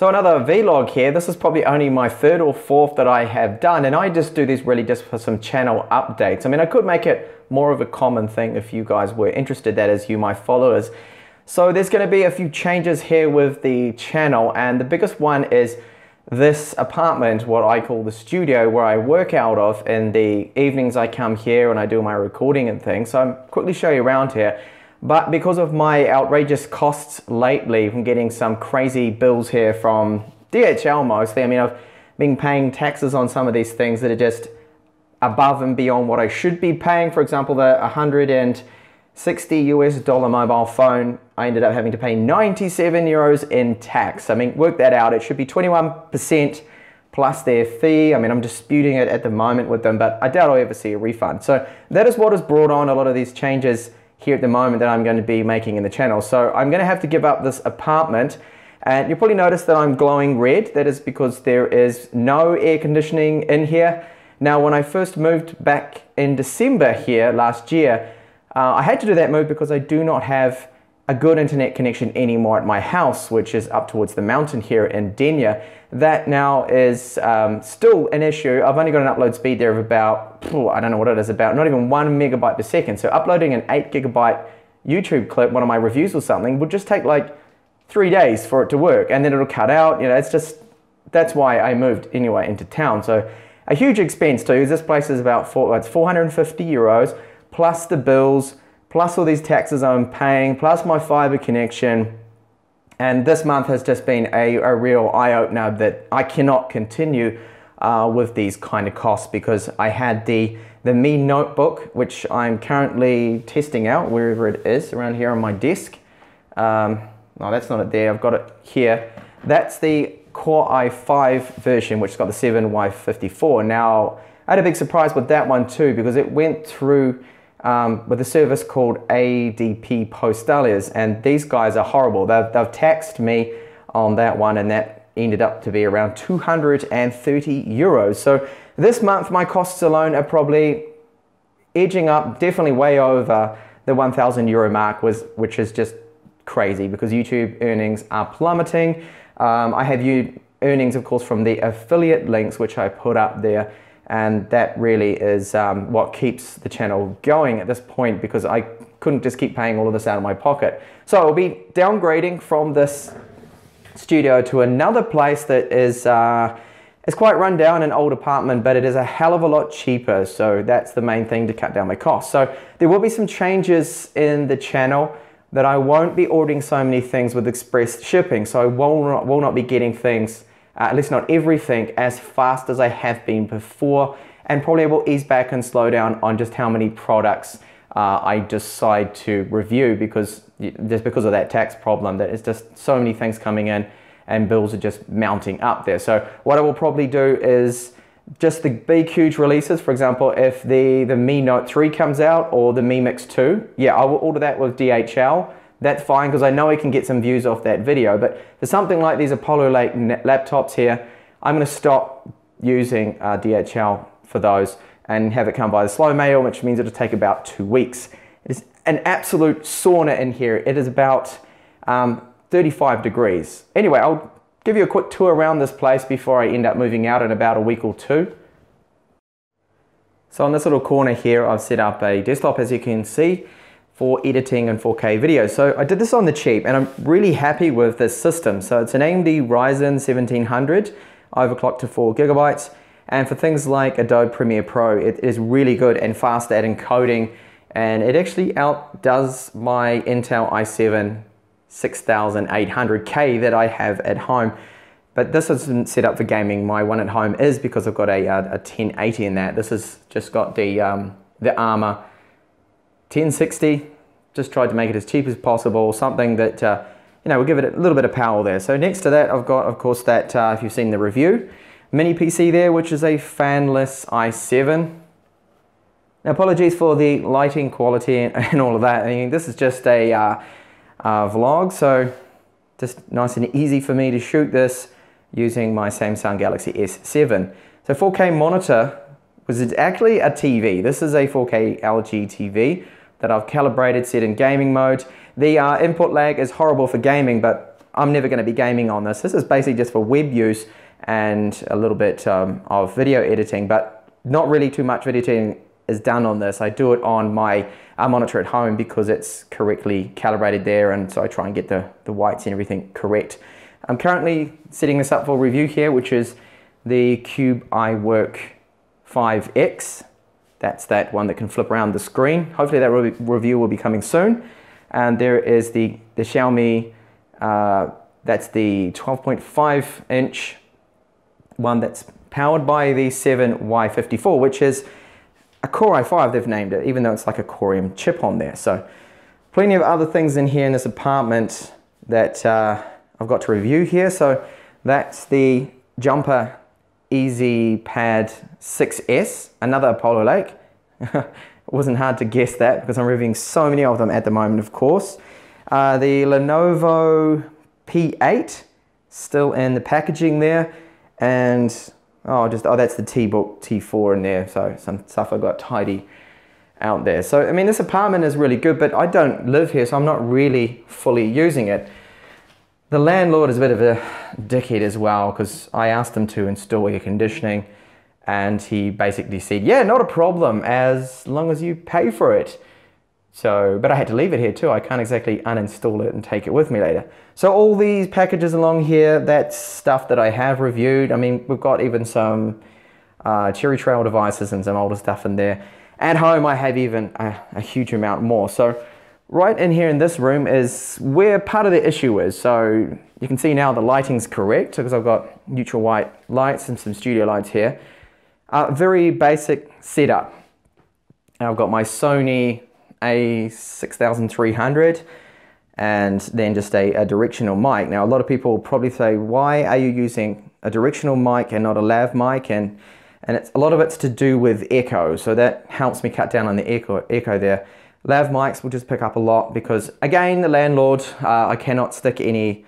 So another vlog here, this is probably only my third or fourth that I have done and I just do this really just for some channel updates. I mean I could make it more of a common thing if you guys were interested, that is you my followers. So there's going to be a few changes here with the channel and the biggest one is this apartment, what I call the studio where I work out of in the evenings I come here and I do my recording and things. So I'll quickly show you around here. But because of my outrageous costs lately from getting some crazy bills here from DHL mostly, I mean, I've been paying taxes on some of these things that are just above and beyond what I should be paying. For example, the 160 US dollar mobile phone, I ended up having to pay 97 euros in tax. I mean, work that out. It should be 21% plus their fee. I mean, I'm disputing it at the moment with them, but I doubt I'll ever see a refund. So that is what has brought on a lot of these changes here at the moment that I'm going to be making in the channel. So I'm going to have to give up this apartment and you'll probably notice that I'm glowing red. That is because there is no air conditioning in here. Now, when I first moved back in December here last year, uh, I had to do that move because I do not have a good internet connection anymore at my house, which is up towards the mountain here in Denia. That now is um, still an issue. I've only got an upload speed there of about, I don't know what it is, about not even one megabyte per second. So uploading an eight gigabyte YouTube clip, one of my reviews or something, would just take like three days for it to work and then it'll cut out. You know, it's just, that's why I moved anyway into town. So a huge expense too. This place is about four, it's 450 euros plus the bills, plus all these taxes I'm paying, plus my fiber connection. And this month has just been a, a real eye opener that I cannot continue uh, with these kind of costs because I had the, the Mi Notebook, which I'm currently testing out wherever it is around here on my desk. Um, no, that's not it there. I've got it here. That's the Core i5 version, which has got the 7Y54. Now, I had a big surprise with that one too because it went through um, with a service called ADP Postalias, and these guys are horrible. They've, they've taxed me on that one, and that ended up to be around 230 euros. So this month, my costs alone are probably edging up, definitely way over the 1,000 euro mark, was, which is just crazy because YouTube earnings are plummeting. Um, I have you earnings, of course, from the affiliate links, which I put up there and that really is um, what keeps the channel going at this point because I couldn't just keep paying all of this out of my pocket. So I'll be downgrading from this studio to another place that is uh, is quite run down, an old apartment, but it is a hell of a lot cheaper. So that's the main thing to cut down my costs. So there will be some changes in the channel that I won't be ordering so many things with express shipping. So I will not, will not be getting things at least not everything, as fast as I have been before. And probably I will ease back and slow down on just how many products uh, I decide to review because just because of that tax problem that it's just so many things coming in and bills are just mounting up there. So what I will probably do is just the big huge releases. For example, if the, the Mi Note 3 comes out or the Mi Mix 2, yeah, I will order that with DHL that's fine because I know I can get some views off that video. But for something like these Apollo Lake laptops here, I'm going to stop using uh, DHL for those and have it come by the slow mail, which means it'll take about two weeks. It is an absolute sauna in here. It is about um, 35 degrees. Anyway, I'll give you a quick tour around this place before I end up moving out in about a week or two. So on this little corner here, I've set up a desktop as you can see for editing and 4K videos. So I did this on the cheap and I'm really happy with this system. So it's an AMD Ryzen 1700 overclocked to 4 gigabytes. And for things like Adobe Premiere Pro, it is really good and fast at encoding. And it actually outdoes my Intel i7 6800K that I have at home. But this isn't set up for gaming. My one at home is because I've got a, a 1080 in that. This has just got the, um, the Armor 1060, just tried to make it as cheap as possible, something that, uh, you know, will give it a little bit of power there. So next to that, I've got, of course, that, uh, if you've seen the review, mini PC there, which is a fanless i7. Now, apologies for the lighting quality and, all of that. I mean, this is just a uh, vlog, so just nice and easy for me to shoot this using my Samsung Galaxy S7. So 4K monitor was actually a TV. This is a 4K LG TV that I've calibrated, set in gaming mode. The uh, input lag is horrible for gaming, but I'm never going to be gaming on this. This is basically just for web use and a little bit um, of video editing, but not really too much video editing is done on this. I do it on my uh, monitor at home because it's correctly calibrated there and so I try and get the, the whites and everything correct. I'm currently setting this up for review here, which is the Cube iWork 5X. That's that one that can flip around the screen. Hopefully that re review will be coming soon. And there is the, the Xiaomi, uh, that's the 12.5 inch one that's powered by the 7Y54, which is a Core i5 they've named it, even though it's like a Core M chip on there. So plenty of other things in here in this apartment that uh, I've got to review here. So that's the Jumper Easy Pad 6S, another Apollo Lake. it wasn't hard to guess that because I'm reviewing so many of them at the moment, of course. Uh, the Lenovo P8, still in the packaging there. And oh, just, oh, that's the T-Book T4 in there. So some stuff I got tidy out there. So, I mean, this apartment is really good, but I don't live here, so I'm not really fully using it. The landlord is a bit of a dickhead as well because I asked him to install air conditioning and he basically said, yeah, not a problem as long as you pay for it. So, but I had to leave it here too. I can't exactly uninstall it and take it with me later. So all these packages along here, that's stuff that I have reviewed. I mean, we've got even some uh, Cherry Trail devices and some older stuff in there. At home, I have even a, a huge amount more. So Right in here in this room is where part of the issue is. So you can see now the lighting's correct because I've got neutral white lights and some studio lights here. Uh, very basic setup. I've got my Sony a6300 and then just a, a, directional mic. Now a lot of people probably say, why are you using a directional mic and not a lav mic? And, and it's, a lot of it's to do with echo. So that helps me cut down on the echo, echo there. Lav mics will just pick up a lot because again, the landlord, uh, I cannot stick any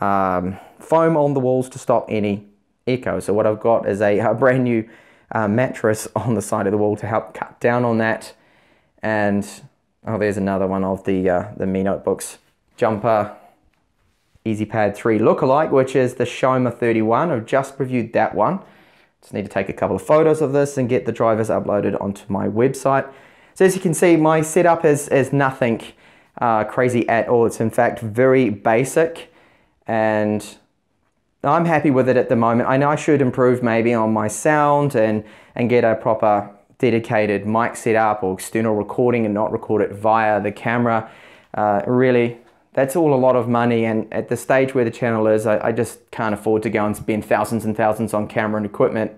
um, foam on the walls to stop any echo. So what I've got is a, a brand new uh, mattress on the side of the wall to help cut down on that. And oh, there's another one of the, uh, the Mi Notebooks. Jumper EasyPad 3 lookalike, which is the Shoma 31. I've just reviewed that one. Just need to take a couple of photos of this and get the drivers uploaded onto my website. So as you can see, my setup is, is nothing uh, crazy at all. It's in fact very basic and I'm happy with it at the moment. I know I should improve maybe on my sound and, and get a proper dedicated mic setup or external recording and not record it via the camera. Uh, really, that's all a lot of money and at the stage where the channel is, I, I just can't afford to go and spend thousands and thousands on camera and equipment.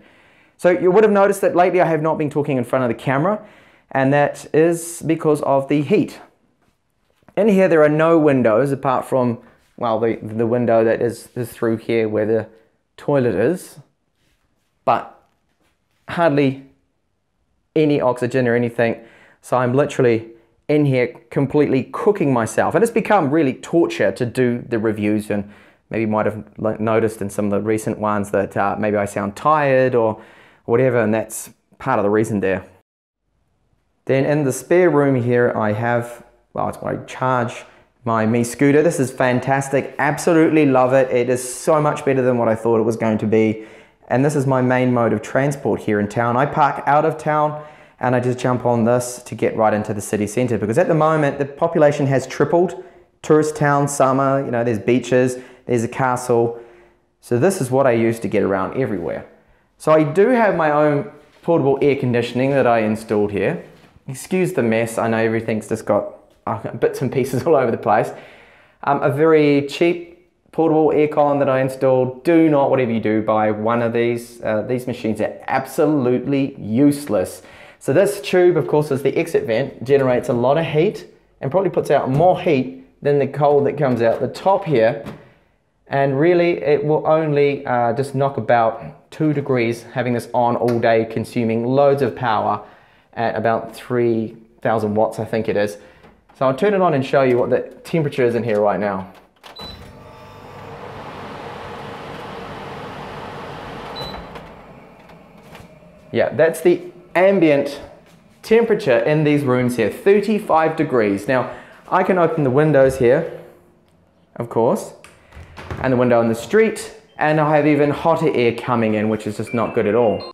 So you would have noticed that lately I have not been talking in front of the camera and that is because of the heat. In here there are no windows apart from, well, the, the window that is, is through here where the toilet is, but hardly any oxygen or anything. So I'm literally in here completely cooking myself. And it's become really torture to do the reviews and maybe you might have noticed in some of the recent ones that uh, maybe I sound tired or whatever and that's part of the reason there. Then in the spare room here, I have, well, it's where I charge my Mi Scooter. This is fantastic. Absolutely love it. It is so much better than what I thought it was going to be. And this is my main mode of transport here in town. I park out of town and I just jump on this to get right into the city center because at the moment the population has tripled. Tourist town, summer, you know, there's beaches, there's a castle. So this is what I use to get around everywhere. So I do have my own portable air conditioning that I installed here excuse the mess. I know everything's just got uh, bits and pieces all over the place. Um, a very cheap portable aircon that I installed. Do not, whatever you do, buy one of these. Uh, these machines are absolutely useless. So this tube, of course, is the exit vent, generates a lot of heat and probably puts out more heat than the cold that comes out the top here. And really, it will only uh, just knock about two degrees having this on all day, consuming loads of power at about 3000 watts, I think it is. So I'll turn it on and show you what the temperature is in here right now. Yeah, that's the ambient temperature in these rooms here, 35 degrees. Now, I can open the windows here, of course, and the window on the street. And I have even hotter air coming in, which is just not good at all.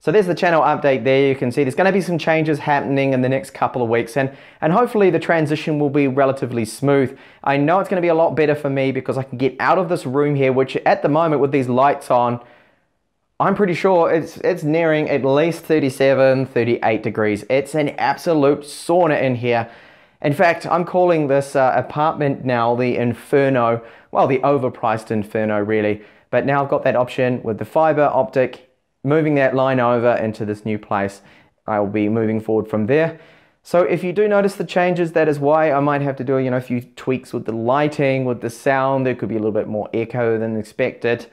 So there's the channel update there. You can see there's going to be some changes happening in the next couple of weeks and, and hopefully the transition will be relatively smooth. I know it's going to be a lot better for me because I can get out of this room here, which at the moment with these lights on, I'm pretty sure it's, it's nearing at least 37, 38 degrees. It's an absolute sauna in here. In fact, I'm calling this uh, apartment now the Inferno. Well, the overpriced Inferno really. But now I've got that option with the fiber optic moving that line over into this new place. I will be moving forward from there. So if you do notice the changes, that is why I might have to do you know, a few tweaks with the lighting, with the sound. There could be a little bit more echo than expected.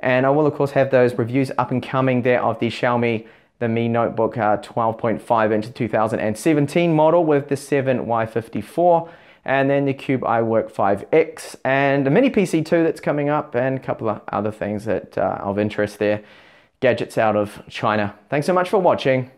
And I will of course have those reviews up and coming there of the Xiaomi the Mi Notebook uh, 12.5 inch 2017 model with the 7Y54 and then the Cube iWork 5X and the Mini PC2 that's coming up and a couple of other things that uh, of interest there gadgets out of China. Thanks so much for watching.